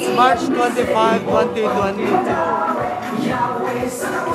It's March 25, 2022.